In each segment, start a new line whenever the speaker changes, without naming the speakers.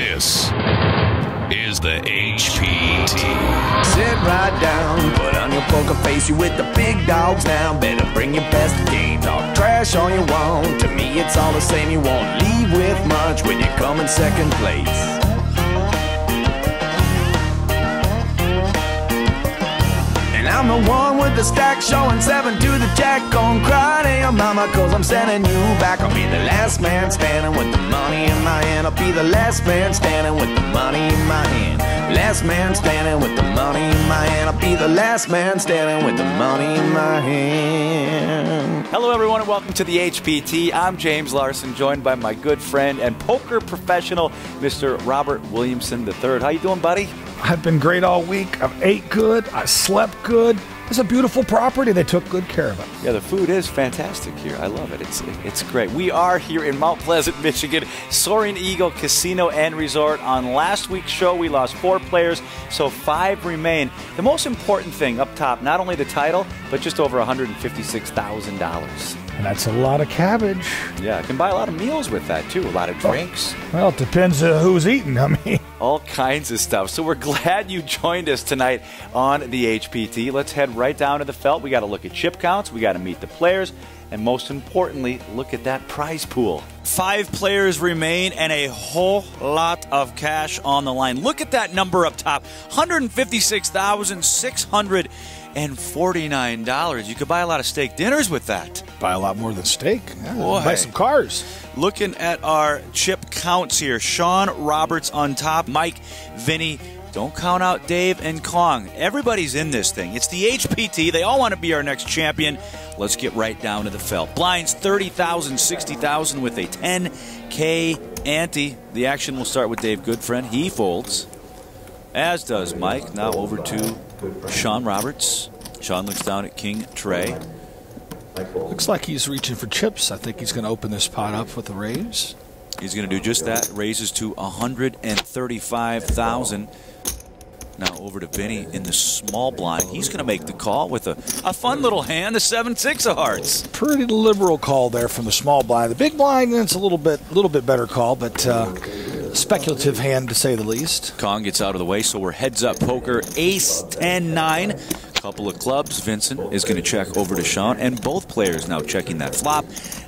This is the HPT.
Sit right down, put on your poker face. You with the big dogs now. Better bring your best game. Talk trash all you want. To me, it's all the same. You won't leave with much when you come in second place. I'm the one with the stack showing seven to the jack to your mama cause I'm sending you back. I'll be the last man standing with the money in my hand. I'll be the last man standing with the money in my hand. Last man standing with the money in my hand. I'll be the last man standing with the money in my hand.
Hello, everyone, and welcome to the HPT. I'm James Larson, joined by my good friend and poker professional, Mr. Robert Williamson III. How you doing, buddy?
I've been great all week. I've ate good. I slept good. It's a beautiful property. They took good care of it.
Yeah, the food is fantastic here. I love it. It's it's great. We are here in Mount Pleasant, Michigan, Soaring Eagle Casino and Resort. On last week's show, we lost four players, so five remain. The most important thing up top, not only the title, but just over $156,000.
And that's a lot of cabbage.
Yeah, I can buy a lot of meals with that too. A lot of drinks.
Well, it depends uh, who's eating. I mean,
all kinds of stuff. So we're glad you joined us tonight on the HPT. Let's head right down to the felt. We got to look at chip counts, we got to meet the players, and most importantly, look at that prize pool. Five players remain and a whole lot of cash on the line. Look at that number up top 156,600 and forty-nine dollars. You could buy a lot of steak dinners with that.
buy a lot more than steak. Yeah, Buy some cars.
Looking at our chip counts here, Shawn Roberts on top, Mike, Vinny. Don't count out Dave and Kong. Everybody's in this thing. It's the HPT. They all want to be our next champion. Let's get right down to the felt. Blinds 30,000, 60,000 with a 10K ante. The action will start with Dave Goodfriend. He folds, as does Mike. Now over to Shawn Roberts. Shawn looks down at King Trey.
Looks like he's reaching for chips. I think he's going to open this pot up with the raise.
He's going to do just that. Raises to 135,000. Now over to Vinny in the small blind. He's going to make the call with a, a fun little hand, the 7-6 of hearts.
Pretty liberal call there from the small blind. The big blind, it's a little bit, little bit better call, but uh, speculative hand to say the least.
Kong gets out of the way, so we're heads up poker. Ace 10 9. Couple of clubs. Vincent is going to check over to Shawn, and both players now checking that flop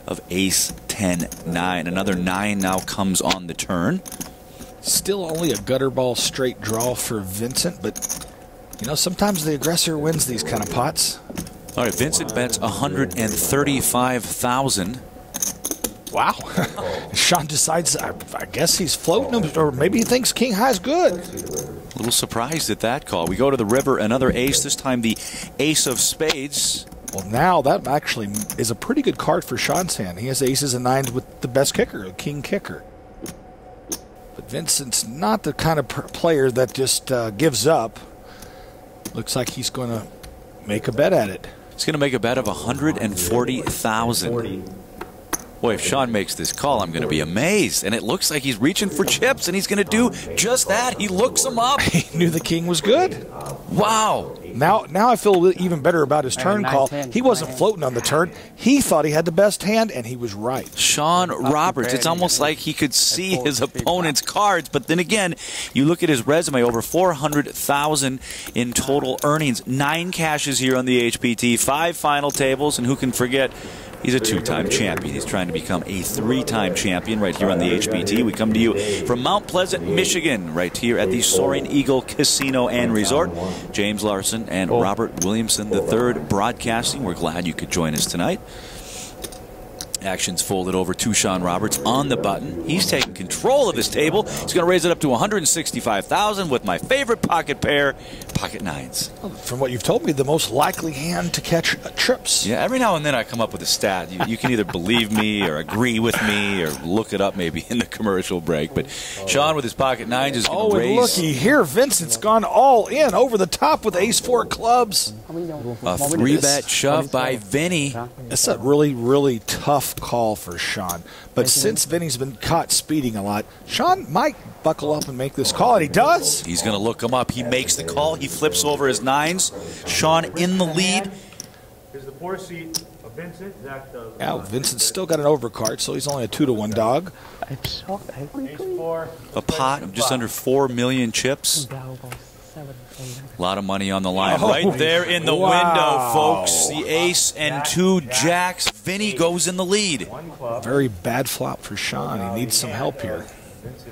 of Ace 10 9. Another 9 now comes on the turn.
Still only a gutter ball straight draw for Vincent, but you know sometimes the aggressor wins these kind of pots.
All right, Vincent bets 135,000.
Wow. Shawn decides, I, I guess he's floating him, or maybe he thinks King High's good.
A little surprised at that call. We go to the river, another ace, this time the ace of spades.
Well, now that actually is a pretty good card for Shawn's hand. He has aces and nines with the best kicker, the king kicker. But Vincent's not the kind of player that just uh, gives up. Looks like he's going to make a bet at it.
He's going to make a bet of 140,000. Boy, if Shawn makes this call, I'm going to be amazed. And it looks like he's reaching for chips, and he's going to do just that. He looks them up.
He knew the king was good.
Wow.
Now, now I feel even better about his turn call. He wasn't floating on the turn. He thought he had the best hand, and he was right.
Shawn Roberts. It's almost like he could see his opponent's cards, but then again, you look at his resume over 400,000 in total earnings, nine cashes here on the HPT, five final tables, and who can forget He's a two-time champion. He's trying to become a three-time champion right here on the HPT. We come to you from Mount Pleasant, Michigan, right here at the Soaring Eagle Casino and Resort. James Larson and Robert Williamson III broadcasting. We're glad you could join us tonight. Actions folded over to Shawn Roberts on the button. He's taking control of this table. He's going to raise it up to 165,000 with my favorite pocket pair, pocket nines.
From what you've told me, the most likely hand to catch uh, trips.
Yeah, every now and then I come up with a stat. You, you can either believe me or agree with me or look it up maybe in the commercial break. But Shawn with his pocket nines is going
Oh,
to
and
raise
looky here, Vincent's gone all in over the top with ace four clubs.
a three bet shove by Vinny.
It's a really, really tough call for Shawn. But since Vinny's been caught speeding a lot, Shawn might buckle up and make this call, and he does.
He's going to look him up. He makes the call. He flips over his nines. Shawn in the lead.
Is the four seat of Vincent, Zach does.
Now Vincent's still got an overcard, so he's only a two to one dog.
Ace four.
A pot of just under 4 million chips. A lot of money on the line.
Oh,
right there in the
wow.
window, folks. The ace and two jacks. Vinny goes in the lead.
Very bad flop for Shawn. He needs some help here.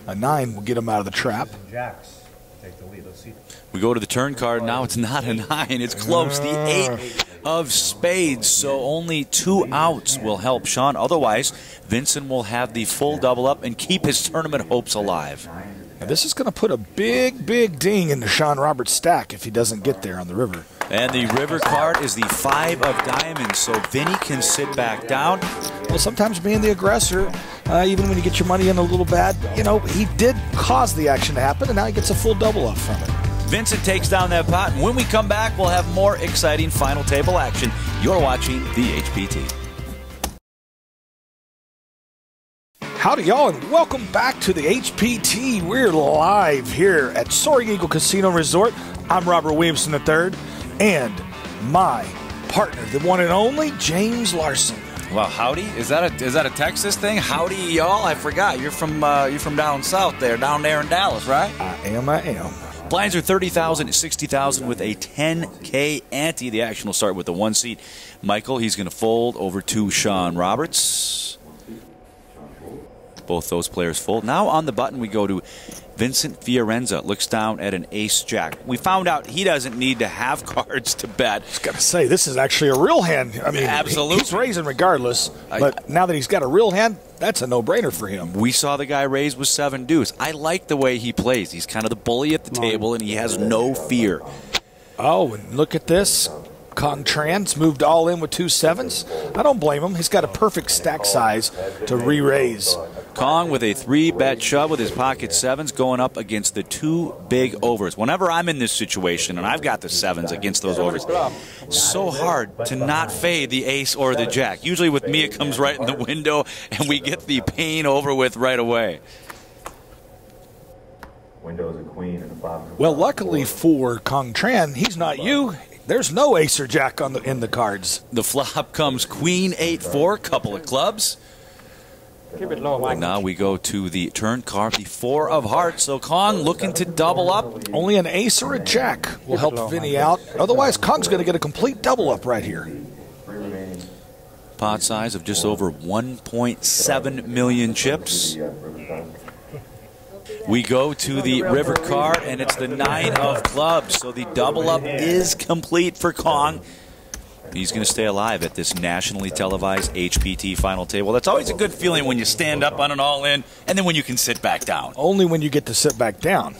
A nine will get him out of the trap.
Jacks take the lead. Let's see.
We go to the turn card. Now it's not a nine. It's close. The eight of spades. So only two outs will help Shawn. Otherwise, Vincent will have the full double up and keep his tournament hopes alive.
Now, this is going to put a big, big ding into Shawn Roberts' stack if he doesn't get there on the river.
And the river card is the five of diamonds. So Vinny can sit back down.
Well, sometimes being the aggressor, uh, even when you get your money in a little bad, you know, he did cause the action to happen, and now he gets a full double up from it.
Vincent takes down that pot. And when we come back, we'll have more exciting final table action. You're watching the HPT.
Howdy, y'all, and welcome back to the HPT. We're live here at Soaring Eagle Casino Resort. I'm Robert Williamson III, and my partner, the one and only James Larson.
Well, howdy. Is that a is that a Texas thing? Howdy, y'all. I forgot. You're from uh, you're from down south there, down there in Dallas, right?
I am, I am.
Blinds are 30,000, 60,000 with a 10K ante. The action will start with the one seat. Michael, he's going to fold over to Shawn Roberts. Both those players fold. Now on the button, we go to Vincent Fiorenza. Looks down at an ace jack. We found out he doesn't need to have cards to bet.
Got to say, this is actually a real hand. I mean,
Absolutely.
he's raising regardless, but now that he's got a real hand, that's a no-brainer for him.
We saw the guy raise with seven deuce. I like the way he plays. He's kind of the bully at the table, and he has no fear.
Oh, and look at this. Kong Trans moved all in with two sevens. I don't blame him. He's got a perfect stack size to re-raise.
Kong with a three bet shove with his pocket sevens going up against the two big overs. Whenever I'm in this situation and I've got the sevens against those overs, so hard to not fade the ace or the jack. Usually with me, it comes right in the window and we get the pain over with right away.
Windows a queen and a.
Well, luckily for Kong Tran, he's not you. There's no ace or jack on the in the cards.
The flop comes queen eight four, couple of clubs.
Keep it low, Mike.
Now we go to the turn card, the four of hearts. So Kong looking to double up.
Only an ace or a jack will help Vinny out. Otherwise, Kong's going to get a complete double up right here.
Pot size of just over 1.7 million chips. We go to the river card, and it's the nine of clubs. So the double up is complete for Kong. He's going to stay alive at this nationally televised HPT final table. That's always a good feeling when you stand up on an all in, and then when you can sit back down.
Only when you get to sit back down.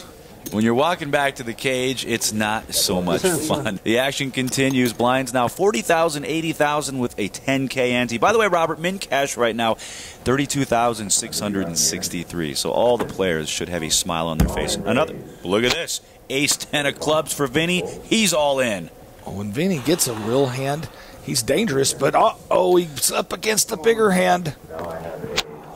When you're walking back to the cage, it's not so much fun. The action continues. Blinds now 40,000, 80,000 with a 10K ante. By the way, Robert, min cash right now 32,663. So all the players should have a smile on their face. Another, look at this. Ace 10 of clubs for Vinny. He's all in.
When Vinny gets a real hand, he's dangerous, but uh oh, he's up against a bigger hand.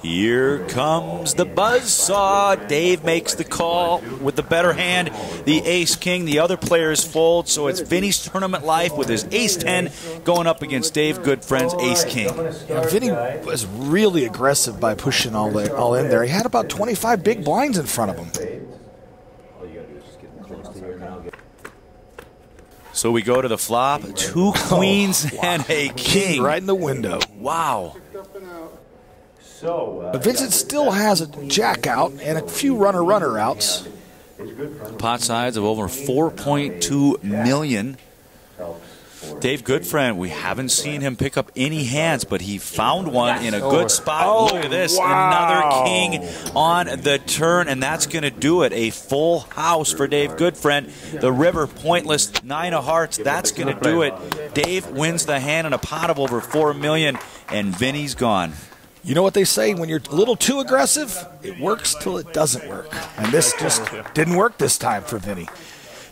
Here comes the buzzsaw. Dave makes the call with the better hand. The ace king. The other players fold. So it's Vinny's tournament life with his ace 10 going up against Dave Goodfriend's ace king.
Now, Vinny was really aggressive by pushing all, the, all in there. He had about 25 big blinds in front of him.
So we go to the flop. Two oh, queens and a. King
right in the window.
Wow.
So, uh,
But Vincent still has a jack out and a few runner-runner outs.
Pot size of over 4.2 million. Dave Goodfriend, we haven't seen him pick up any hands, but he found one in a good spot.
Oh,
Look at this.
wow.
Another king on the turn, and that's going to do it. A full house for Dave Goodfriend. The river, pointless, nine of hearts. That's going to do it. Dave wins the hand in a pot of over 4 million, and Vinny's gone.
You know what they say? When you're a little too aggressive, it works till it doesn't work. And this just didn't work this time for Vinny.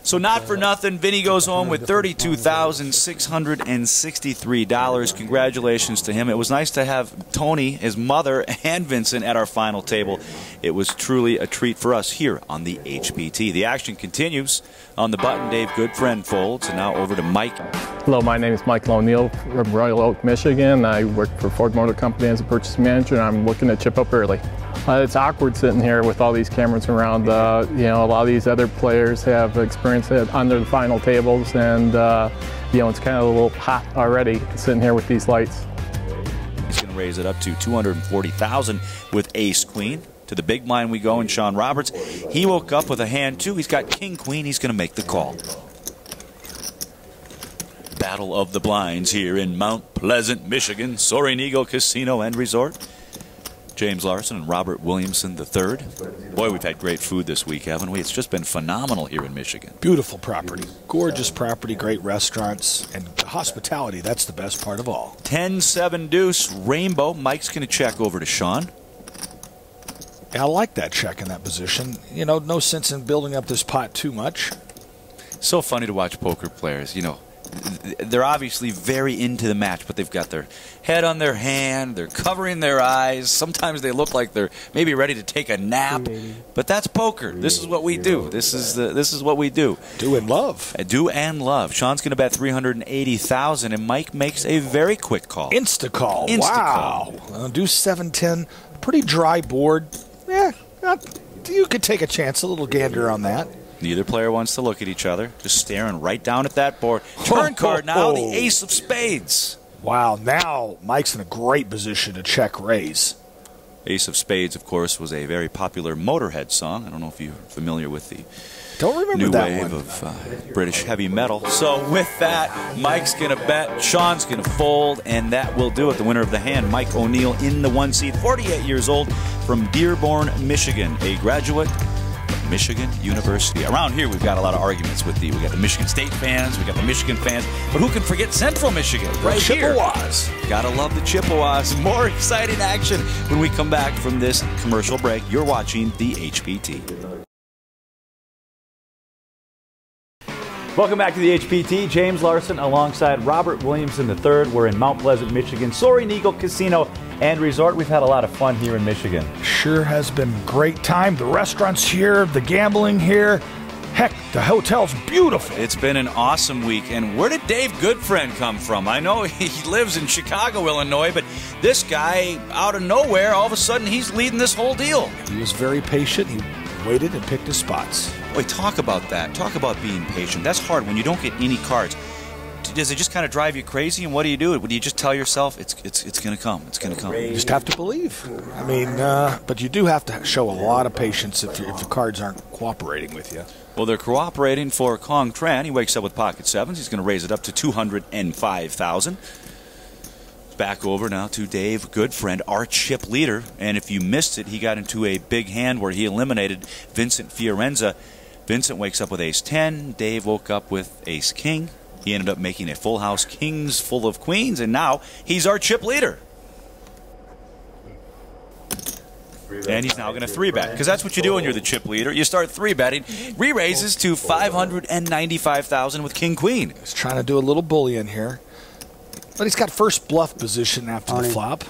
So not for nothing, Vinny goes home with thirty-two thousand six hundred and sixty-three dollars. Congratulations to him. It was nice to have Tony, his mother, and Vincent at our final table. It was truly a treat for us here on the HPT. The action continues on the button. Dave Goodfriend folds, and now over to Mike.
Hello, my name is Michael O'Neill from Royal Oak, Michigan. I work for Ford Motor Company as a purchase manager, and I'm looking to chip up early. Uh, it's awkward sitting here with all these cameras around. Uh, you know, a lot of these other players have experience at- under the final tables, and uh, you know, it's kind of a little hot already sitting here with these lights.
He's going to raise it up to 240,000 with ace queen. To the big blind we go, and Shawn Roberts. He woke up with a hand too. He's got king queen. He's going to make the call. Battle of the blinds here in Mount Pleasant, Michigan, Soaring Eagle Casino and Resort. James Larson and Robert Williamson III. Boy, we've had great food this week, haven't we? It's just been phenomenal here in Michigan.
Beautiful property, gorgeous property, great restaurants, and hospitality. That's the best part of all.
10 7 deuce, rainbow. Mike's going to check over to
Shawn. I like that check in that position. You know, no sense in building up this pot too much.
so funny to watch poker players. You know, they're obviously very into the match, but they've got their head on their hand. They're covering their eyes. Sometimes they look like they're maybe ready to take a nap. But that's poker. This is what we do. This is the, this is what we do.
Do and love.
Uh, Do and love. Shawn's going to bet three hundred and eighty thousand, and Mike makes a very quick call.
Insta call.
Insta
wow. Uh, do 710. Pretty dry board. Yeah, not, you could take a chance, a little gander on that.
Neither player wants to look at each other, just staring right down at that board. Turn card now, the ace of spades.
Wow, now Mike's in a great position to check raise.
Ace of Spades, of course, was a very popular Motorhead song. I don't know if you're familiar with the
Don't remember
new wave
one.
of uh, British heavy metal. So with that, Mike's going to bet, Shawn's going to fold, and that will do it. The winner of the hand, Mike O'Neill, in the one seed, 48 years old, from Dearborn, Michigan, a graduate Michigan University. Around here, we've got a lot of arguments with the. We got the Michigan State fans, we got the Michigan fans, but who can forget Central Michigan? Right here.
Chippewas.
Gotta love the Chippewas. More exciting action when we come back from this commercial break. You're watching the HPT.
Welcome back to the HPT. James Larson alongside Robert Williamson III. We're in Mount Pleasant, Michigan, Soaring Eagle Casino and Resort. We've had a lot of fun here in Michigan.
Sure has been a great time. The restaurants here, the gambling here. Heck, the hotel's beautiful.
It's been an awesome week. And where did Dave Goodfriend come from? I know he lives in Chicago, Illinois, but this guy, out of nowhere, all of a sudden he's leading this whole deal.
He was very patient. He waited and picked his spots.
Boy, talk about that. Talk about being patient. That's hard when you don't get any cards. Does it just kind of drive you crazy? And what do you do? Do you just tell yourself it's it's it's going to come? It's going to come.
You just have to believe. I mean, uh, but you do have to show a lot of patience if, if the cards aren't cooperating with you.
Well, they're cooperating for Kong Tran. He wakes up with pocket sevens. He's going to raise it up to two hundred and five thousand. Back over now to Dave Goodfriend, our chip leader. And if you missed it, he got into a big hand where he eliminated Vincent Fiorenza. Vincent wakes up with ace 10. Dave woke up with ace king. He ended up making a full house, kings full of queens, and now he's our chip leader. And he's now going to three bet because that's what you do when you're the chip leader. You start three betting. Re raises to five hundred and ninety-five thousand with king queen.
He's trying to do a little bullion here. But he's got first bluff position after the flop.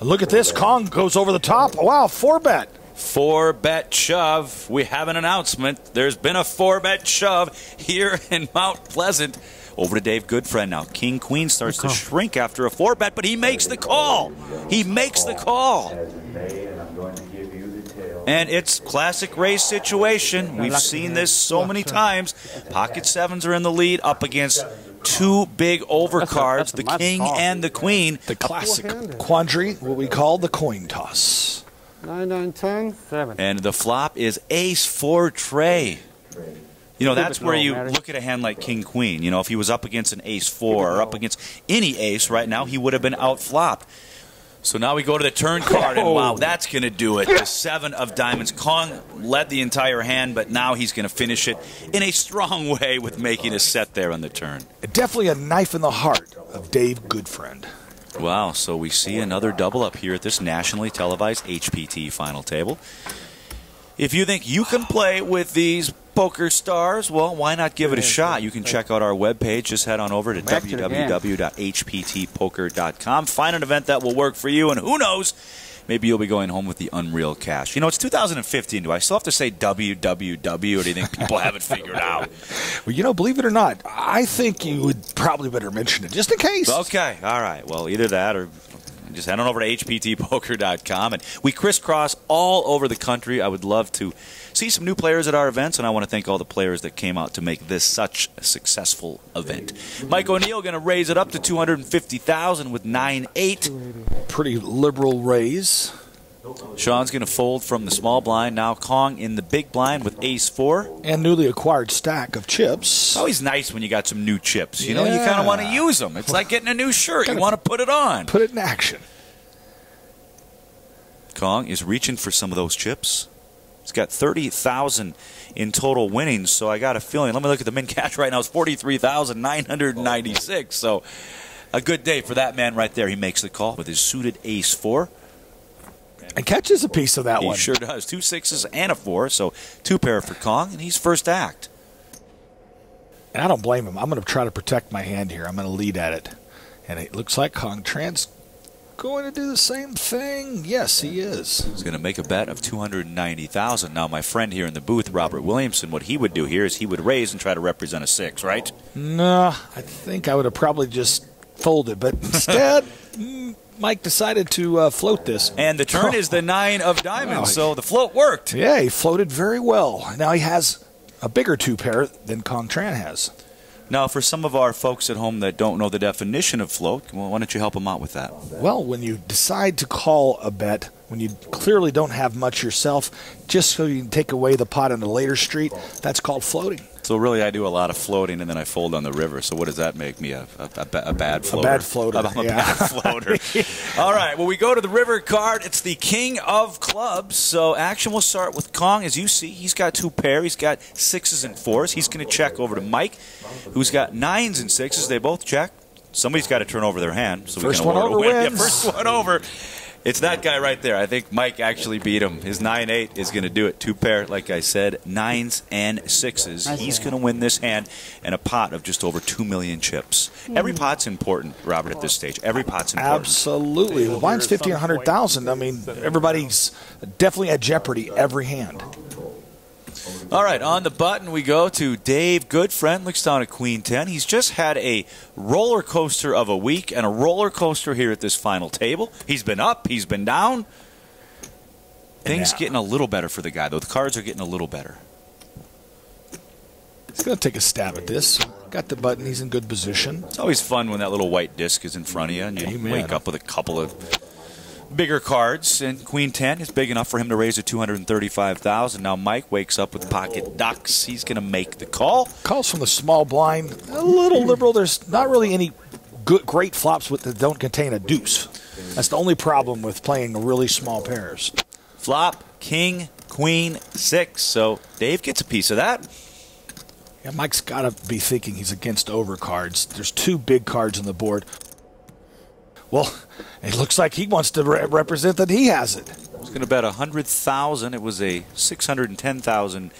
Look at this. Kong goes over the top. Wow, four bet.
Four bet shove. We have an announcement. There's been a four bet shove here in Mount Pleasant. Over to Dave Goodfriend now. King Queen starts to shrink after a four bet, but he makes the call. He makes the call.
As in May, and I'm going to give you the tail.
And it's classic race situation. We've seen this so many times. Pocket sevens are in the lead up against two big overcards, the king and the queen.
The classic quandary, what we call the coin toss.
Nine, nine, ten, seven.
And the flop is ace four tray. You know, that's where you look at a hand like king queen. You know, if he was up against an ace four or up against any ace right now, he would have been out flopped. So now we go to the turn card, and wow, that's going to do it. The seven of diamonds. Kong led the entire hand, but now he's going to finish it in a strong way with making a set there on the turn.
Definitely a knife in the heart of Dave Goodfriend.
Wow, so we see another double up here at this nationally televised HPT final table. If you think you can play with these Poker Stars. Well, why not give it a shot? You can check out our webpage. Just head on over to
Back to the game.
www.hptpoker.com. Find an event that will work for you, and who knows, maybe you'll be going home with the Unreal Cash. You know, it's 2015. Do I still have to say www, or do you think people have it figured out?
Well, you know, believe it or not, I think you would probably better mention it just in case.
Okay, all right. Well, either that or just head on over to hptpoker.com. And we crisscross all over the country. I would love to see some new players at our events, and I want to thank all the players that came out to make this such a successful event. Mike O'Neill going to raise it up to 250000 with 9-8.
Pretty liberal raise.
Shawn's going to fold from the small blind. Now Kong in the big blind with ace four.
And newly acquired stack of chips.
Always nice when you got some new chips. You know, you kind of want to use them. It's like getting a new shirt. You want to put it on.
Put it in action.
Kong is reaching for some of those chips. He's got 30,000 in total winnings, so I got a feeling. Let me look at the min cash right now. It's 43,996. So a good day for that man right there. He makes the call with his suited ace four.
And catches a piece of that
He
one.
sure does. Two sixes and a four, so two pair for Kong, and he's first act.
And I don't blame him. I'm going to try to protect my hand here. I'm going to lead at it. And it looks like Kong Tran's going to do the same thing. Yes, he is.
He's going to make a bet of 290,000. Now, my friend here in the booth, Robert Williamson, what he would do here is he would raise and try to represent a six, right?
No, I think I would have probably just folded. But instead, mm, Mike decided to uh, float this.
And the turn is the nine of diamonds,
Wow.
so the float worked.
Yeah, he floated very well. Now he has a bigger two pair than Kong Tran has.
Now, for some of our folks at home that don't know the definition of float, why don't you help them out with that?
Well, when you decide to call a bet, when you clearly don't have much yourself, just so you can take away the pot on the later street, that's called floating.
So really, I do a lot of floating, and then I fold on the river. So what does that make me? A, a, a, a bad floater?
bad floater,
I'm a
yeah.
bad floater. All right. Well, we go to the river card. It's the king of clubs. So action will start with Kong. As you see, he's got two pair. He's got sixes and fours. He's going to check over to Mike, who's got nines and sixes. They both check. Somebody's got to turn over their hand. So
First
we can
one
a
over
win.
wins.
Yeah, first one over. It's that guy right there. I think Mike actually beat him. His 9 8 is going to do it. Two pair, like I said, nines and sixes. He's going to win this hand and a pot of just over 2 million chips. Hmm. Every pot's important, Robert, at this stage. Every pot's important.
Absolutely. Well, mine's 50 or 100,000. I mean, everybody's definitely at jeopardy every hand.
All right, on the button we go to Dave Goodfriend. Looks down at Queen 10. He's just had a roller coaster of a week and a roller coaster here at this final table. He's been up, he's been down. Things getting a little better for the guy, though. The cards are getting a little better.
He's going to take a stab at this. Got the button. He's in good position.
It's always fun when that little white disc is in front of you and you
Amen.
wake up with a couple of bigger cards. And Queen 10 is big enough for him to raise to 235000 Now Mike wakes up with pocket ducks. He's going to make the call.
Calls from the small blind. A little liberal. There's not really any good, great flops with that don't contain a deuce. That's the only problem with playing really small pairs.
Flop, king, queen, six. So Dave gets a piece of that.
Yeah, Mike's got to be thinking he's against overcards. There's two big cards on the board. Well, it looks like he wants to re- represent that he has it.
He's going to bet 100000 It was a 610000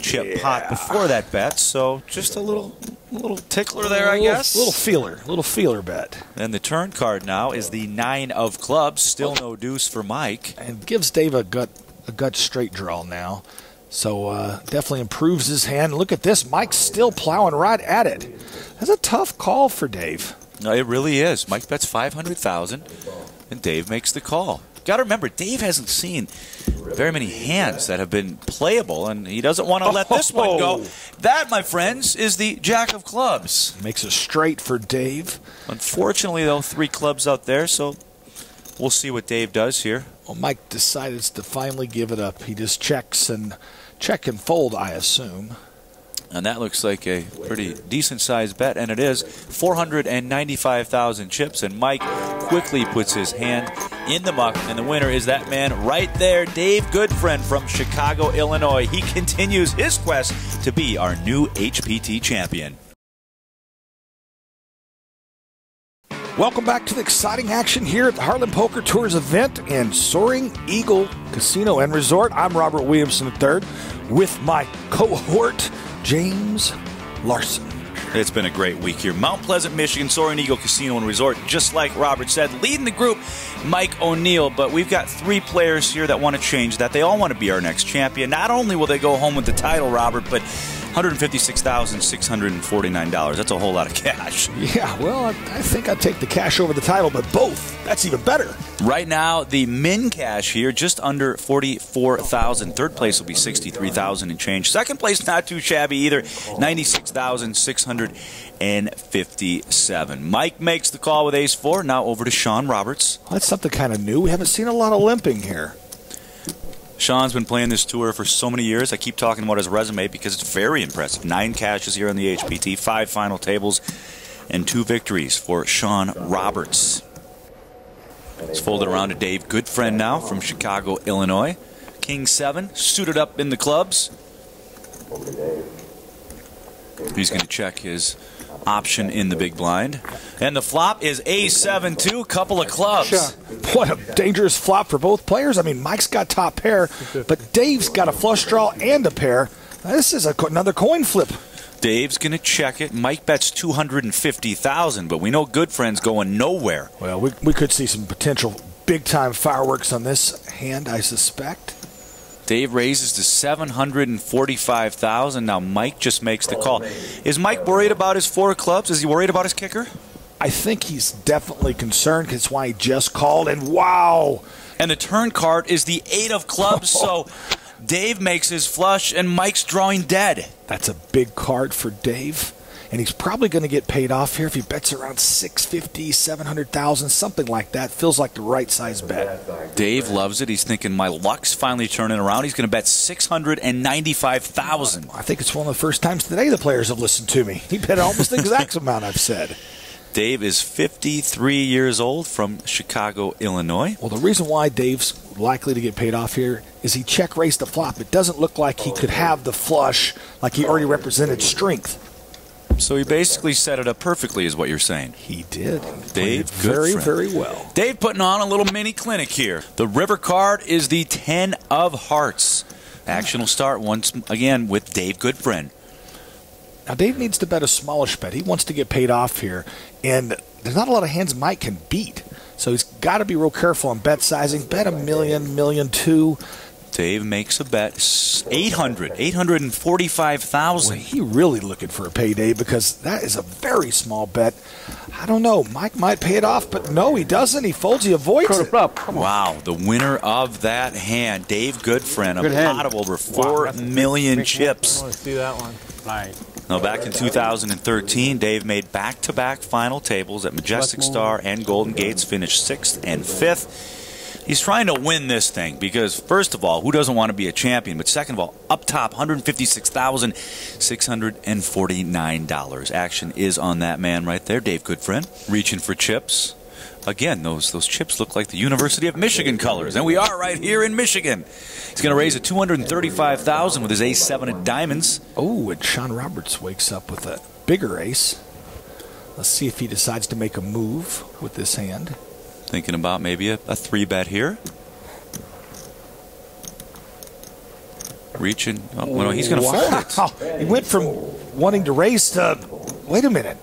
chip pot before that bet. So just a little little tickler there, I
little-
guess.
Little feeler, little feeler bet,
And the turn card now is the nine of clubs. Still no deuce for Mike.
and gives Dave a gut a gut straight draw now. So uh, definitely improves his hand. Look at this, Mike's still plowing right at it. That's a tough call for Dave.
No, it really is. Mike bets 500000 and Dave makes the call. Got to remember, Dave hasn't seen very many hands that have been playable, and he doesn't want to let this one go. Oh. That, my friends, is the Jack of Clubs.
Makes a straight for Dave.
Unfortunately, though, three clubs out there, so we'll see what Dave does here.
Well, Mike decides to finally give it up. He just checks and check and fold, I assume.
And that looks like a pretty decent sized bet, and it is 495,000 chips. And Mike quickly puts his hand in the muck, and the winner is that man right there, Dave Goodfriend from Chicago, Illinois. He continues his quest to be our new HPT champion.
Welcome back to the exciting action here at the Heartland Poker Tours event and Soaring Eagle Casino and Resort. I'm Robert Williamson III with my cohort, James Larson.
It's been a great week here. Mount Pleasant, Michigan, Soaring Eagle Casino and Resort, just like Robert said, leading the group, Mike O'Neill. But we've got three players here that want to change that. They all want to be our next champion. Not only will they go home with the title, Robert, but $156,649. That's a whole lot of cash.
Yeah, well, I, I think I'd take the cash over the title, but both. That's even better.
Right now, the min cash here just under 44,000. Third place will be 63,000 and change. Second place not too shabby either, 96,657. Mike makes the call with ace 4. Now over to Shawn Roberts.
That's something kind of new. We haven't seen a lot of limping here.
Shawn's been playing this tour for so many years. I keep talking about his resume because it's very impressive. Nine cashes here on the HPT, five final tables, and two victories for Shawn Roberts. He's folded around to Dave Goodfriend now from Chicago, Illinois. King 7, suited up in the clubs. He's going to check his option in the big blind. And the flop is A7 2, couple of clubs.
What a dangerous flop for both players. I mean, Mike's got top pair, but Dave's got a flush draw and a pair. This is a, another coin flip.
Dave's going to check it. Mike bets 250,000, but we know Goodfriend's going nowhere.
Well, we, we could see some potential big time fireworks on this hand, I suspect.
Dave raises to 745,000. Now Mike just makes the call. Is Mike worried about his four clubs? Is he worried about his kicker?
I think he's definitely concerned. That's why he just called. And wow!
And the turn card is the eight of clubs. so Dave makes his flush, and Mike's drawing dead.
That's a big card for Dave. And he's probably going to get paid off here if he bets around 650, 700,000, something like that. Feels like the right size bet.
Dave loves it. He's thinking my luck's finally turning around. He's going to bet 695,000.
I think it's one of the first times today the players have listened to me. He bet almost the exact amount I've said.
Dave is 53 years old from Chicago, Illinois.
Well, the reason why Dave's likely to get paid off here is he check raised the flop. It doesn't look like he could have the flush like he already represented strength.
So he basically set it up perfectly, is what you're saying.
He did.
Dave,
very,
friend.
very well.
Dave putting on a little mini clinic here. The river card is the 10 of hearts. Action will start once again with Dave Goodfriend.
Now, Dave needs to bet a smallish bet. He wants to get paid off here, and there's not a lot of hands Mike can beat. So he's got to be real careful on bet sizing. Bet a million, million two.
Dave makes a bet 800, 845,000.
Well, he really looking for a payday because that is a very small bet. I don't know. Mike might pay it off, but no, he doesn't. He folds, he avoids it.
Wow, the winner of that hand, Dave Goodfriend, a
Good hand.
pot of over four million chips.
Let's do that one. Right.
Now, back in 2013, Dave made back-to-back final tables at Majestic Star and Golden Gates, finished sixth and fifth. He's trying to win this thing because, first of all, who doesn't want to be a champion? But second of all, up top, $156,649. Action is on that man right there, Dave Goodfriend, reaching for chips. Again, those those chips look like the University of Michigan colors, and we are right here in Michigan. He's going to raise a 235,000 with his ace seven of diamonds.
Oh, and Shawn Roberts wakes up with a bigger ace. Let's see if he decides to make a move with this hand.
Thinking about maybe a, a three bet here. Reaching. Oh, well, he's going to fold it.
He went from wanting to raise to. Wait a minute.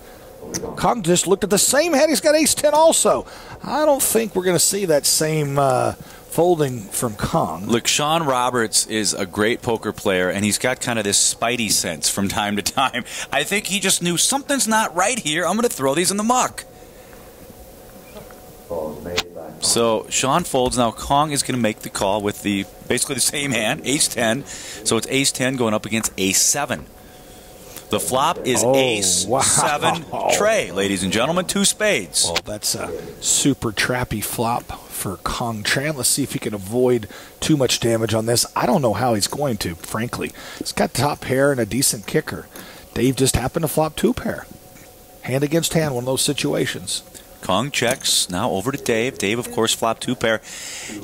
Kong just looked at the same hand. He's got ace 10 also. I don't think we're going to see that same uh, folding from Kong.
Look, Shawn Roberts is a great poker player, and he's got kind of this spidey sense from time to time. I think he just knew something's not right here. I'm going to throw these in the muck.
Calls made by
So Shawn folds. Now Kong is going to make the call with the basically the same hand, ace 10. So it's ace 10 going up against ace 7. The flop is
Oh,
ace
wow.
7 tray, ladies and gentlemen, two spades.
Well, that's a super trappy flop for Kong Tran. Let's see if he can avoid too much damage on this. I don't know how he's going to, frankly. He's got top pair and a decent kicker. Dave just happened to flop two pair. Hand against hand, one of those situations.
Kong checks. Now over to Dave. Dave, of course, flop two pair.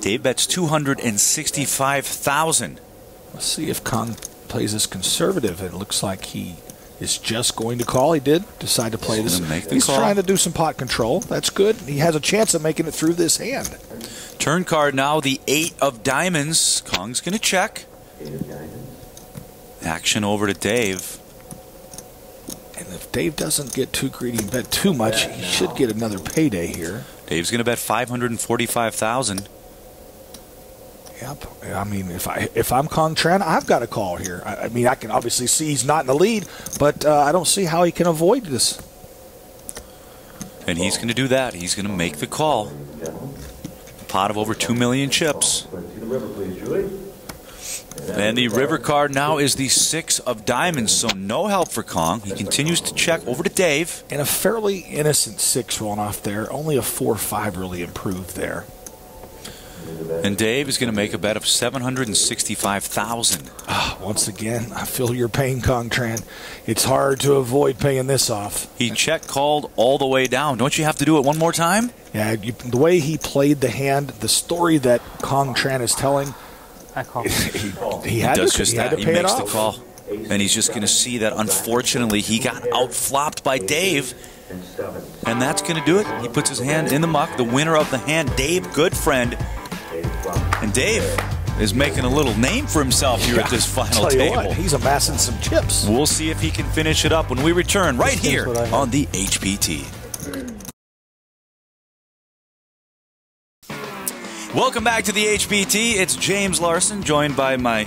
Dave bets 265,000.
Let's see if Kong plays this conservative. It looks like he is just going to call. He did decide to play this. He's
call.
trying to do some pot control. That's good. He has a chance of making it through this hand.
Turn card now, the eight of diamonds. Kong's going to check. Action over to Dave.
And if Dave doesn't get too greedy and bet too much, he should get another payday here.
Dave's going to bet 545000
Yep. I mean, if I if I'm Kong Tran, I've got a call here. I, I mean, I can obviously see he's not in the lead, but uh, I don't see how he can avoid this.
And he's going to do that. He's going to make the call. A Pot of over 2 million chips. And the river card now is the six of diamonds, so no help for Kong. He continues to check over to Dave.
And a fairly innocent six rolling off there. Only a four five really improved there.
And Dave is going to make a bet of 765000
Ah, once again, I feel your pain, Kong Tran. It's hard to avoid paying this off.
He check called all the way down. Don't you have to do it one more time?
Yeah, you, the way he played the hand, the story that Kong Tran is telling,
I call.
he, he
He does
to,
just
he had
that.
to
He makes the call. And he's just going to see that unfortunately he got outflopped by Dave. And that's going to do it. He puts his hand in the muck. The winner of the hand, Dave Goodfriend. And Dave is making a little name for himself here at this final
Tell
table.
what, he's amassing some chips.
We'll see if he can finish it up when we return right here
what I have.
on the HPT. Welcome back to the HPT. It's James Larson, joined by my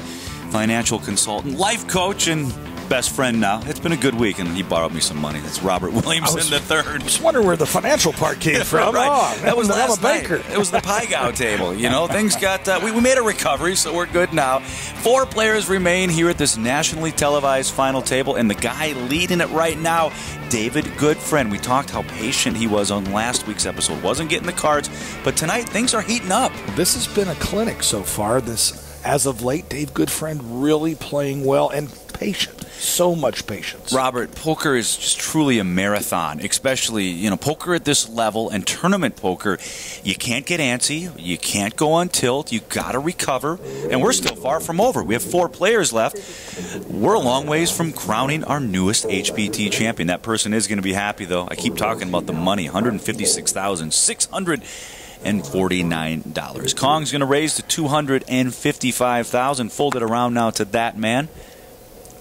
financial consultant, life coach, and best friend now. It's been a good week, and he borrowed me some money. That's Robert Williamson
was-
the third.
Just wondering where the financial part came from.
right.
Oh,
that was
I'm
last
a banker.
night. It was the pai gow table. You know, things got. Uh, we, we made a recovery, so we're good now. Four players remain here at this nationally televised final table, and the guy leading it right now, David Goodfriend. We talked how patient he was on last week's episode. Wasn't getting the cards, but tonight things are heating up.
This has been a clinic so far. This, as of late, Dave Goodfriend really playing well and patient. So much patience.
Robert, poker is just truly a marathon, especially, you know, poker at this level and tournament poker. You can't get antsy. You can't go on tilt. You got to recover. And we're still far from over. We have four players left. We're a long ways from crowning our newest HPT champion. That person is going to be happy, though. I keep talking about the money $156,649. Kong's going to raise to 255000 Fold it around now to that man.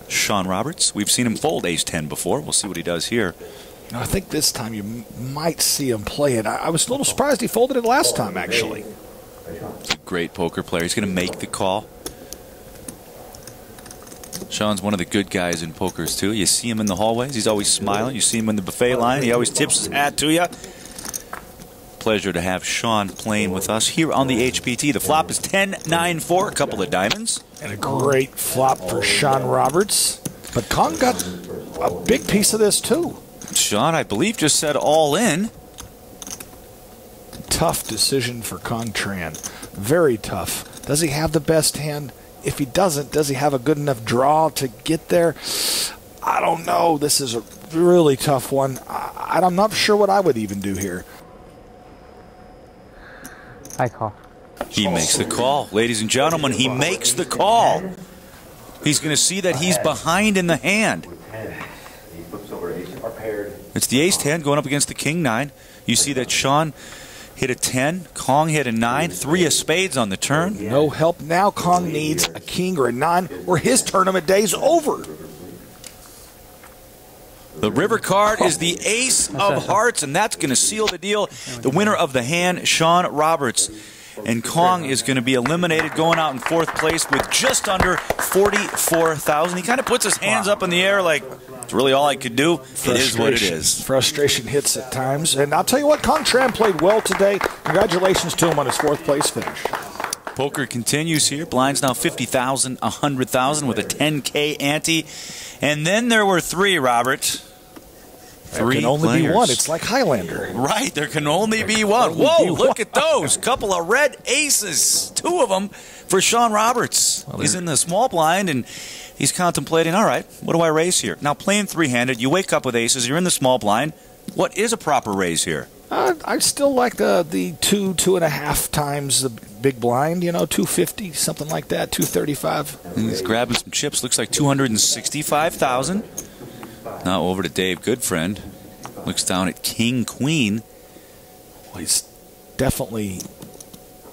Shawn Roberts. We've seen him fold ace 10 before. We'll see what he does here.
I think this time you might see him play it. I, I was a little surprised he folded it last time, actually.
He's a great poker player. He's going to make the call. Shawn's one of the good guys in pokers, too. You see him in the hallways. He's always smiling. You see him in the buffet line. He always tips his hat to you. Pleasure to have Shawn playing with us here on the HPT. The flop is 10 9 4, a couple of diamonds.
And a great flop for Shawn Roberts. But Kong got a big piece of this, too.
Shawn, I believe, just said all in.
Tough decision for Kong Tran. Very tough. Does he have the best hand? If he doesn't, does he have a good enough draw to get there? I don't know. This is a really tough one. I, I'm not sure what I would even do here.
I call.
He makes the call. Ladies and gentlemen, he makes the call. He's going to see that he's behind in the hand.
He flips over ace or paired.
It's the ace 10 going up against the king 9. You see that Shawn hit a 10, Kong hit a 9, three of spades on the turn.
No help now. Kong needs a king or a nine, or his tournament day's over.
The river card is the ace of hearts, and that's going to seal the deal. The winner of the hand, Shawn Roberts. And Kong is going to be eliminated, going out in fourth place with just under 44,000. He kind of puts his hands up in the air like, it's really all I could do. It is what it
Frustration. Frustration hits at times. And I'll tell you what, Kong Tran played well today. Congratulations to him on his fourth place finish.
Poker continues here. Blinds now 50,000, 100,000 with a 10K ante. And then there were three, Robert.
There
Three
can only
players.
be one. It's like Highlander.
Right, there can only be one.
only
Whoa,
be
look
one.
at those. Couple of red aces. Two of them for Shawn Roberts. he's in the small blind and he's contemplating, all right, what do I raise here? Now, playing three handed, you wake up with aces, you're in the small blind. What is a proper raise here?
Uh, I still like the the two two and a half times the big blind. You know, two fifty something like that, two thirty five.
He's grabbing some chips. Looks like 265,000. Now over to Dave Goodfriend. Looks down at King Queen.
Well, he's definitely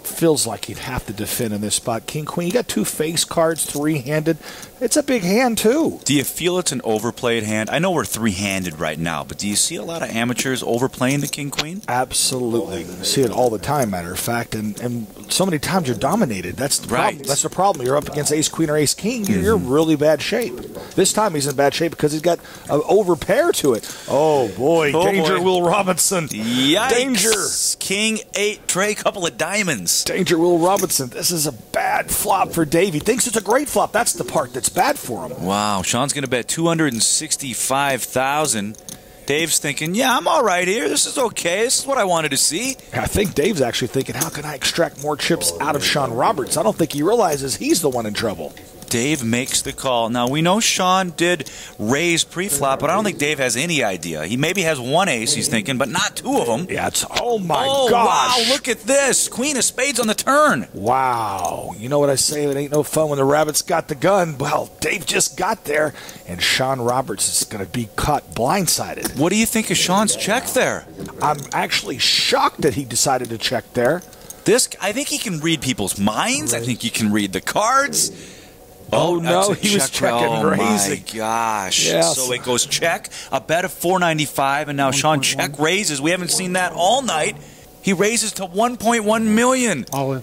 feels like he'd have to defend in this spot. King Queen, you got two face cards, three handed. It's a big hand too.
Do you feel it's an overplayed hand? I know we're three handed right now, but do you see a lot of amateurs overplaying the King Queen?
Absolutely, you see it all the time. Matter of fact, and and so many times you're dominated. That's the problem. That's the problem. You're up against Ace Queen or Ace King. You're, you're in really bad shape. This time he's in bad shape because he's got an overpair to it. Oh boy,
Oh,
danger,
boy.
Will Robinson.
Yikes.
Danger.
King 8, Trey, couple of diamonds.
Danger, Will Robinson. This is a bad flop for Dave. He thinks it's a great flop. That's the part that's bad for him.
Wow, Shawn's going to bet 265000 Dave's thinking, yeah, I'm all right here. This is okay. This is what I wanted to see.
I think Dave's actually thinking, how can I extract more chips out of Shawn Roberts? I don't think he realizes he's the one in trouble.
Dave makes the call. Now, we know Shawn did raise pre-flop, but I don't think Dave has any idea. He maybe has one ace, he's thinking, but not two of them.
Yeah, it's oh my
oh,
gosh!
wow, look at this. Queen of spades on the turn.
Wow. You know what I say? It ain't no fun when the rabbits got the gun. Well, Dave just got there, and Shawn Roberts is going to be caught blindsided.
What do you think of Shawn's check there?
I'm actually shocked that he decided to check there.
This, I think he can read people's minds. I think he can read the cards.
Oh, oh
that's
no,
a
he was checking
Oh
raising.
my gosh!
Yes.
So it goes check, a bet of four ninety five, and now Shawn check raises. We haven't seen that all night. He raises to one point one million,
All in.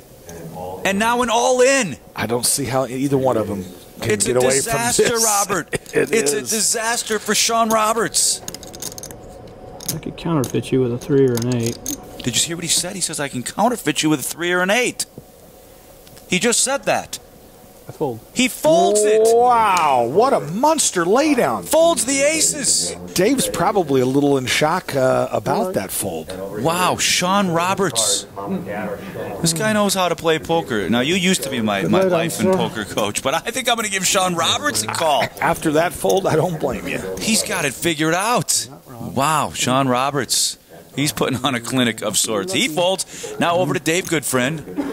and now an all in.
I don't see how either one of them can
It's
get away
disaster,
from this.
It's a disaster, Robert.
It
it's a disaster for Shawn Roberts.
I could counterfeit you with a three or an eight.
Did you hear what he said? He says I can counterfeit you with a three or an eight. He just said that.
I fold.
He folds it.
Wow, what a monster laydown.
Folds the aces.
Dave's probably a little in shock uh, about that fold.
Wow, Shawn Roberts. This guy knows how to play poker. Now, you used to be my, my life and poker coach, but I think I'm going to give Shawn Roberts a call.
After that fold, I don't blame you.
He's got it figured out. Wow, Shawn Roberts. He's putting on a clinic of sorts. He folds. Now over to Dave Goodfriend.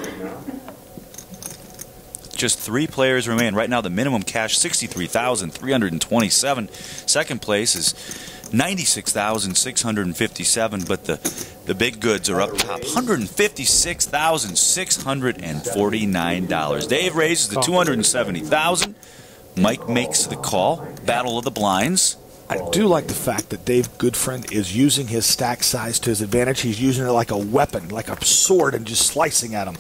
Just three players remain. Right now, the minimum cash sixty-three thousand three hundred and twenty-seven. Second place is ninety-six thousand six hundred and fifty-seven. But the the big goods are up top, one hundred and fifty-six thousand six hundred and forty-nine dollars. Dave raises the two hundred and seventy thousand. Mike makes the call. Battle of the blinds.
I do like the fact that Dave Goodfriend is using his stack size to his advantage. He's using it like a weapon, like a sword, and just slicing at him.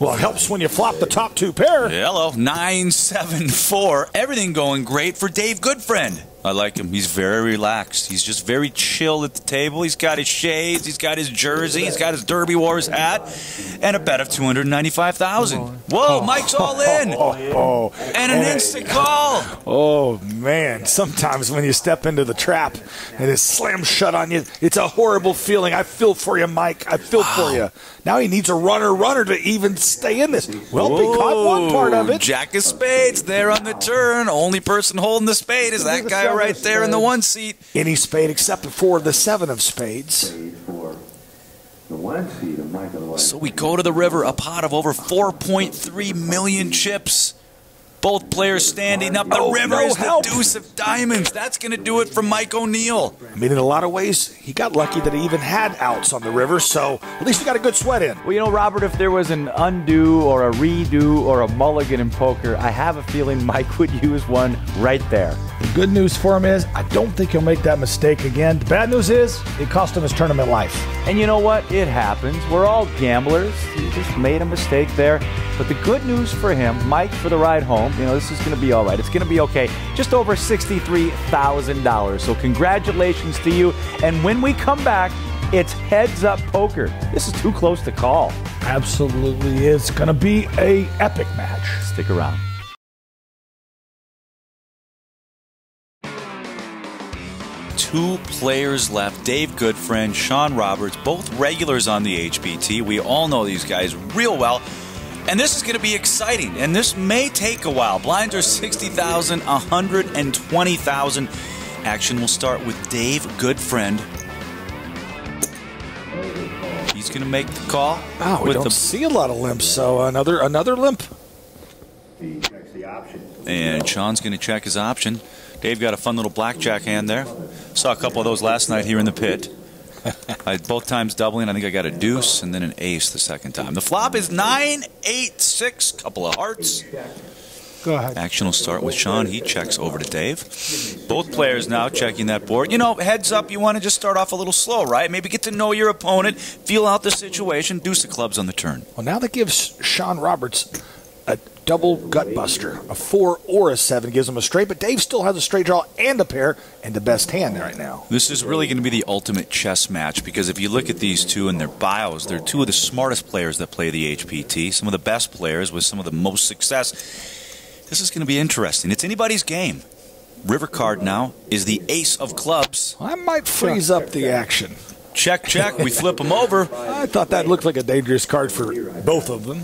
Well, it helps when you flop the top two pair.
Hello, 974. Everything going great for Dave Goodfriend. I like him. He's very relaxed. He's just very chill at the table. He's got his shades, he's got his jersey, he's got his Derby Wars hat, and a bet of 295,000. Whoa, Mike's all in.
Oh, oh, oh,
And an instant call.
oh, man. Sometimes when you step into the trap and it slams shut on you, it's a horrible feeling. I feel for you, Mike. I feel for you. Now he needs a runner, runner to even stay in this. Well, he caught one part of it.
Jack of spades there on the turn. Only person holding the spade is that guy right there in the one seat.
Any spade except for the seven of spades.
for the one seed of Michael
So we go to the river, a pot of over 4.3 million chips. Both players standing up. The
Oh,
river
no
is the deuce of diamonds. That's going to do it for Mike O'Neill.
I mean, in a lot of ways, he got lucky that he even had outs on the river, so at least he got a good sweat in.
Well, you know, Robert, if there was an undo or a redo or a mulligan in poker, I have a feeling Mike would use one right there.
The good news for him is I don't think he'll make that mistake again. The bad news is it cost him his tournament life.
And you know what? It happens. We're all gamblers. He just made a mistake there. But the good news for him, Mike, for the ride home, you know, this is going to be all right. It's going to be okay. Just over $63,000. So congratulations to you. And when we come back, it's heads up poker. This is too close to call.
Absolutely is going to be a epic match.
Stick around.
Two players left Dave Goodfriend, Shawn Roberts, both regulars on the HPT. We all know these guys real well. And this is going to be exciting. And this may take a while. Blinds are 60,000, 120,000. Action will start with Dave Goodfriend. He's going to make the call
Oh, we
with
don't
the
see a lot of limps, so another another limp.
And Shawn's going to check his option. Dave got a fun little blackjack hand there. Saw a couple of those last night here in the pit. I both times doubling. I think I got a deuce and then an ace the second time. The flop is nine, eight, six. Couple of hearts.
Go ahead.
Action will start with Shawn. He checks over to Dave. Both players now checking that board. You know, heads up, you want to just start off a little slow, right? Maybe get to know your opponent, feel out the situation, deuce of clubs on the turn.
Well, now that gives Shawn Roberts double gut buster. A four or a seven gives him a straight, but Dave still has a straight draw and a pair and the best hand right now.
This is really going to be the ultimate chess match because if you look at these two and their bios, they're two of the smartest players that play the HPT, some of the best players with some of the most success. This is going to be interesting. It's anybody's game. River card now is the ace of clubs.
I might freeze up the action.
Check, check. We flip them over.
I thought that looked like a dangerous card for both of them.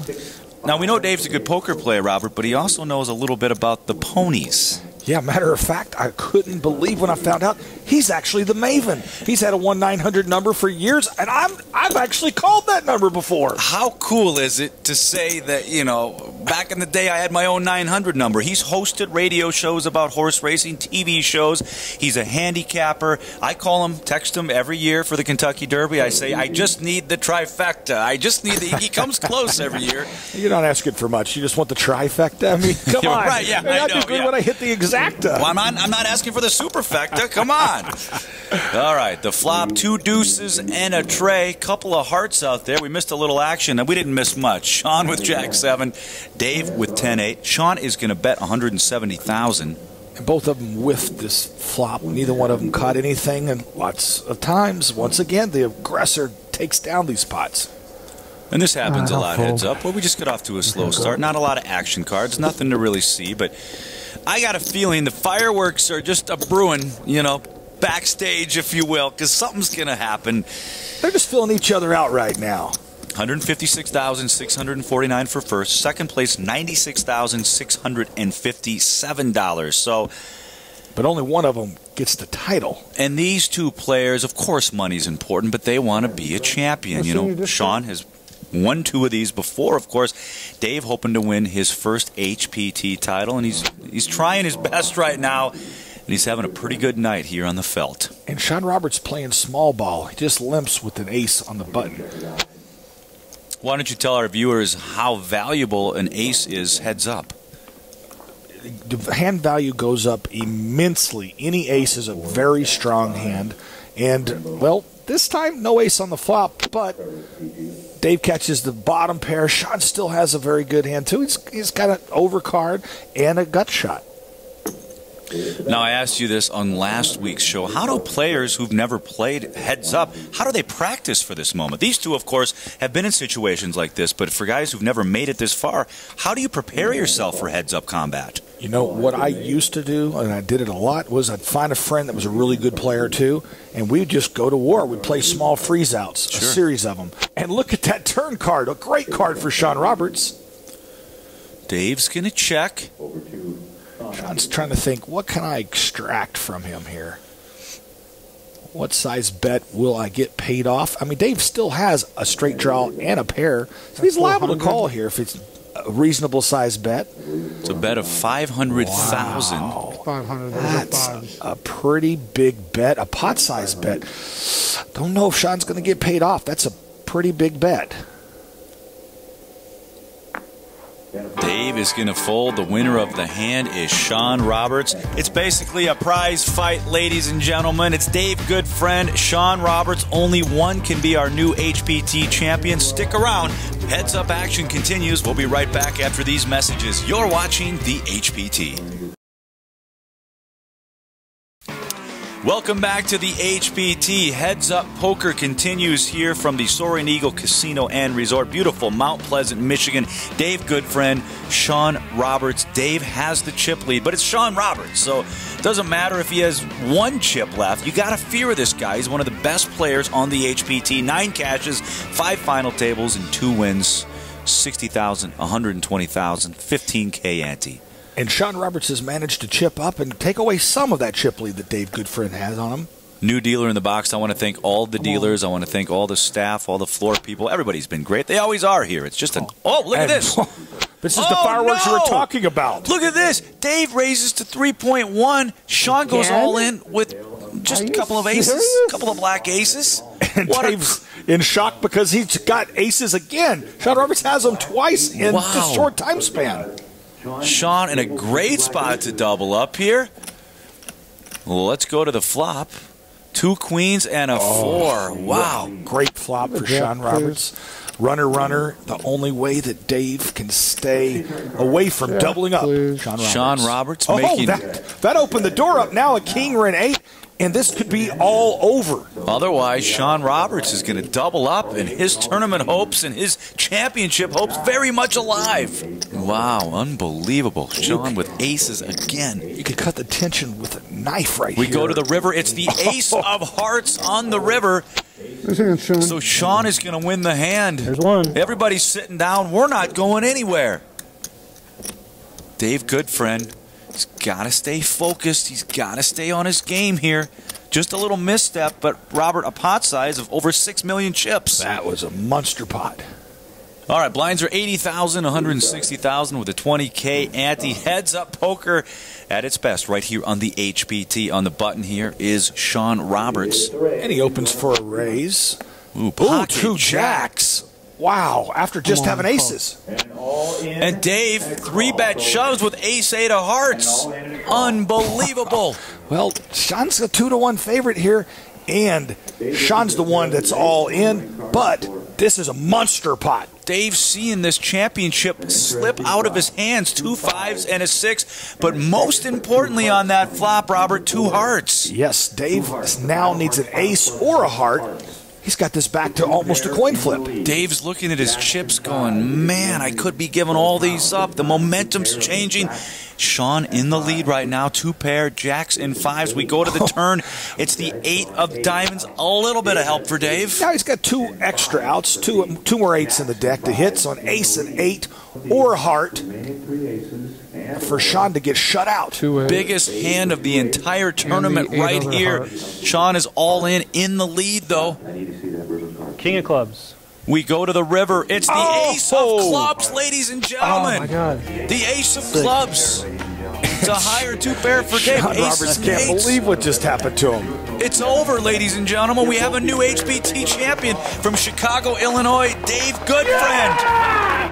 Now, we know Dave's a good poker player, Robert, but he also knows a little bit about the ponies.
Yeah, matter of fact, I couldn't believe when I found out he's actually the Maven. He's had a one nine hundred number for years, and I'm I've actually called that number before.
How cool is it to say that you know back in the day I had my own 900 number? He's hosted radio shows about horse racing, TV shows. He's a handicapper. I call him, text him every year for the Kentucky Derby. I say I just need the trifecta. I just need the. He comes close every year.
You're not asking for much. You just want the trifecta. I mean, come on.
right, yeah,
I,
I
do
know,
good
yeah.
when I hit the exacta.
Well, I'm not, I'm not asking for the superfecta. Come on. All right, the flop, two deuces and a tray. Couple of hearts out there. We missed a little action, and we didn't miss much. Shawn with Jack 7, Dave with 10 8. Shawn is going to bet 170000
And both of them whiffed this flop. Neither one of them caught anything, and lots of times, once again, the aggressor takes down these pots.
And this happens a
Uh,
lot
fold.
heads up. Well, we just got off to a slow start. Not a lot of action cards, nothing to really see, but I got a feeling the fireworks are just a brewing, you know, backstage, if you will, because something's going to happen.
They're just filling each other out right now.
156,649 for first. Second place, $96,657. So,
But only one of them gets the title.
and these two players, of course, money's important, but they want to be a champion. You know, Shawn has won two of these before, of course. Dave hoping to win his first HPT title, and he's he's trying his best right now, and he's having a pretty good night here on the felt.
And Shawn Roberts playing small ball. He just limps with an ace on the button.
Why don't you tell our viewers how valuable an ace is heads up?
The hand value goes up immensely. Any ace is a very strong hand. And, well, this time, no ace on the flop, but Dave catches the bottom pair. Shawn still has a very good hand, too. He's, he's got an overcard and a gut shot.
Now, I asked you this on last week's show. How do players who've never played heads up, how do they practice for this moment? These two, of course, have been in situations like this, but for guys who've never made it this far, how do you prepare yourself for heads up combat?
You know, what I used to do, and I did it a lot, was I'd find a friend that was a really good player too, and we'd just go to war. We'd play small freeze outs, a series of them. And look at that turn card, a great card for Shawn Roberts.
Dave's going to check.
Shawn's trying to think, what can I extract from him here? What size bet will I get paid off? I mean, Dave still has a straight draw and a pair, so he's liable to call here if it's a reasonable size bet.
It's a bet of 500000
Five hundred.
That's a pretty big bet, a pot size bet. Don't know if Shawn's going to get paid off. That's a pretty big bet.
Dave is going to fold. The winner of the hand is Shawn Roberts. It's basically a prize fight, ladies and gentlemen. It's Dave Goodfriend, Shawn Roberts. Only one can be our new HPT champion. Stick around. Heads up action continues. We'll be right back after these messages. You're watching the HPT. Welcome back to the HPT. Heads Up Poker continues here from the Soaring Eagle Casino and Resort. Beautiful Mount Pleasant, Michigan. Dave Goodfriend, Shawn Roberts. Dave has the chip lead, but it's Shawn Roberts, so it doesn't matter if he has one chip left. You got to fear this guy. He's one of the best players on the HPT. Nine cashes, five final tables, and two wins. 60,000, 120,000, 15K ante.
And Shawn Roberts has managed to chip up and take away some of that chip lead that Dave Goodfriend has on him.
New dealer in the box. I want to thank all the dealers. I want to thank all the staff, all the floor people. Everybody's been great. They always are here. It's just an. Oh, look at this.
This is the
Oh,
fireworks you were
no!
talking about.
Look at this. Dave raises to 3.1. Shawn goes
Again?
all in with just a couple of aces, a couple of black aces.
And
What a-
Dave's in shock because he's got aces again. Shawn Roberts has them twice in
Wow.
a short time span.
Shawn in a great spot to double up here. Let's go to the flop. Two queens and a oh, four. Wow.
Great flop for Shawn Roberts. Runner, runner. The only way that Dave can stay away from doubling up. Shawn Roberts.
Shawn Roberts
Oh,
making
that, that opened the door up. Now a king or an eight, and this could be all over.
Otherwise, Shawn Roberts is going to double up, and his tournament hopes and his championship hopes very much alive. Wow, unbelievable. Shawn with aces again.
You could cut the tension with a knife right
We
here.
We go to the river. It's the ace of hearts on the river.
Hand, Shawn.
So Shawn is going to win the hand.
There's one.
Everybody's sitting down. We're not going anywhere. Dave Goodfriend, he's got to stay focused. He's got to stay on his game here. Just a little misstep, but Robert, a pot size of over 6 million chips.
That was a monster pot.
All right, blinds are 80,000, 160,000 with a 20K ante. Heads up poker at its best right here on the HPT. On the button here is Shawn Roberts.
And he opens for a raise.
Ooh,
Ooh, two jacks. Wow, after just having aces.
And Dave, three bet shoves with ace eight of hearts. Unbelievable.
Well, Shawn's a two to one favorite here, and Shawn's the one that's all in, but this is a monster pot.
Dave seeing this championship slip out of his hands. Two fives and a six. But most importantly on that flop, Robert, two hearts.
Yes, Dave now needs an ace or a heart. He's got this back to almost a coin flip.
Dave's looking at his chips going, man, I could be giving all these up. The momentum's changing. Shawn in the lead right now, two pair, jacks and fives. We go to the turn. It's the eight of diamonds. A little bit of help for Dave.
Now he's got two extra outs, two two more eights in the deck to hit, so an ace and eight or heart for Shawn to get shut out.
Two.
Biggest hand of the entire tournament
eight
right here.
hearts.
Shawn is all in, in the lead though.
King of clubs.
We go to the river. It's the
Oh!
ace of clubs, ladies and gentlemen.
Oh my God.
The ace of clubs. It's a higher two pair for Dave.
Shawn
Aces
Roberts can't
eights.
believe what just happened to him.
It's over, ladies and gentlemen. We have a new HPT champion from Chicago, Illinois, Dave Goodfriend.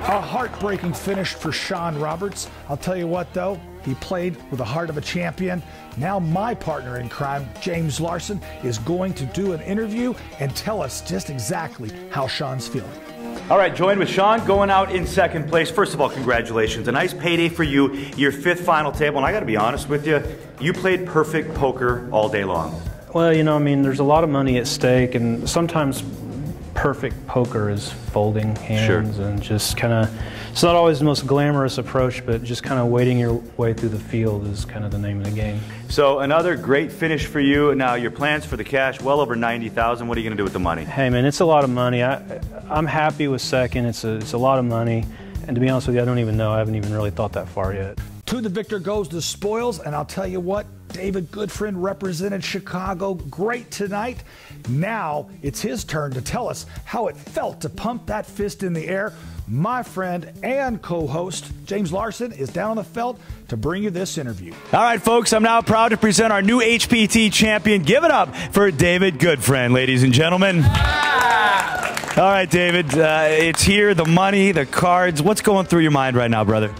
A heartbreaking finish for Shawn Roberts. I'll tell you what, though, he played with the heart of a champion. Now, my partner in crime, James Larson, is going to do an interview and tell us just exactly how Shawn's feeling.
All right, joined with Shawn going out in second place. First of all, congratulations. A nice payday for you, your fifth final table. And I got to be honest with you, you played perfect poker all day long.
Well, you know, I mean, there's a lot of money at stake, and sometimes perfect poker is folding hands and just kind of. It's not always the most glamorous approach, but just kind of wading your way through the field is kind of the name of the game.
So another great finish for you. Now your plans for the cash, well over 90,000. What are you going to do with the money?
Hey, man, it's a lot of money. I, I'm happy with second. It's a, it's a lot of money, and to be honest with you, I don't even know. I haven't even really thought that far yet.
To the victor goes the spoils, and I'll tell you what, David Goodfriend represented Chicago great tonight. Now it's his turn to tell us how it felt to pump that fist in the air. My friend and co host, James Larson, is down on the felt to bring you this interview.
All right, folks, I'm now proud to present our new HPT champion. Give it up for David Goodfriend, ladies and gentlemen. All right, David, uh, it's here the money, the cards. What's going through your mind right now, brother?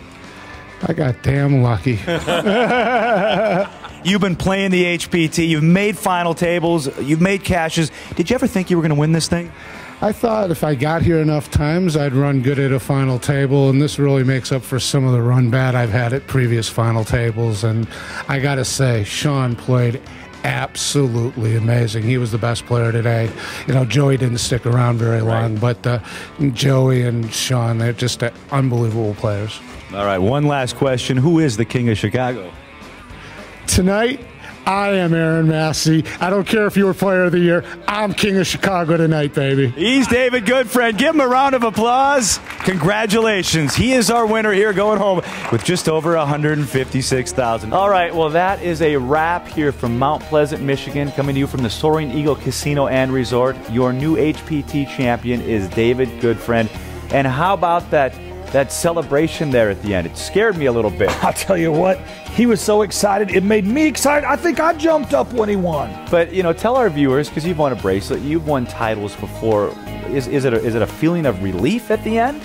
I got damn lucky.
You've been playing the HPT, you've made final tables, you've made cashes. Did you ever think you were going to win this thing?
I thought if I got here enough times, I'd run good at a final table, and this really makes up for some of the run bad I've had at previous final tables. And I got to say, Shawn played absolutely amazing. He was the best player today. You know, Joey didn't stick around very long, but uh, Joey and Shawn, they're just uh, unbelievable players.
All right, one last question. Who is the king of Chicago?
Tonight, I am Aaron Massey. I don't care if you were player of the year. I'm king of Chicago tonight, baby.
He's David Goodfriend. Give him a round of applause. Congratulations. He is our winner here going home with just over 156,000. All right, well that is a wrap here from Mount Pleasant, Michigan, coming to you from the Soaring Eagle Casino and Resort. Your new HPT champion is David Goodfriend. And how about that
that celebration there at the end. It scared me a little bit.
I'll tell you what, he was so excited. It made me excited. I think I jumped up when he won.
But you know, tell our viewers because you've won a bracelet, you've won titles before. Is, is it a, is it a feeling of relief at the end?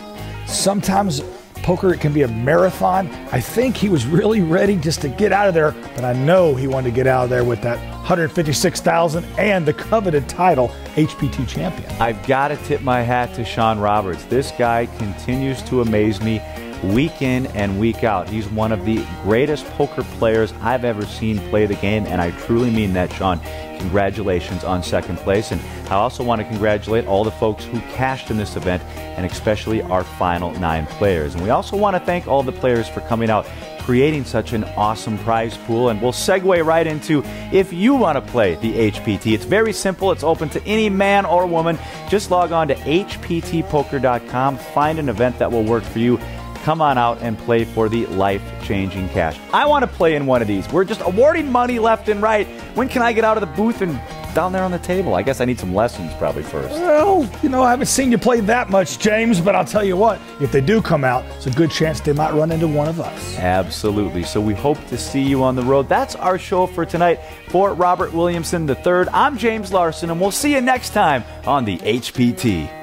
Sometimes poker it can be a marathon. I think he was really ready just to get out of there, but I know he wanted to get out of there with that 156,000 and the coveted title HPT champion.
I've got to tip my hat to Shawn Roberts. This guy continues to amaze me week in and week out. He's one of the greatest poker players I've ever seen play the game, and I truly mean that, Shawn. Congratulations on second place. And I also want to congratulate all the folks who cashed in this event, and especially our final nine players. And we also want to thank all the players for coming out creating such an awesome prize pool. And we'll segue right into if you want to play the HPT. It's very simple, it's open to any man or woman. Just log on to hptpoker.com, find an event that will work for you. Come on out and play for the life changing cash. I want to play in one of these. We're just awarding money left and right. When can I get out of the booth and down there on the table? I guess I need some lessons probably first.
Well, you know, I haven't seen you play that much, James, but I'll tell you what, if they do come out, it's a good chance they might run into one of us.
Absolutely. So we hope to see you on the road. That's our show for tonight. For Robert Williamson III, I'm James Larson, and we'll see you next time on the HPT.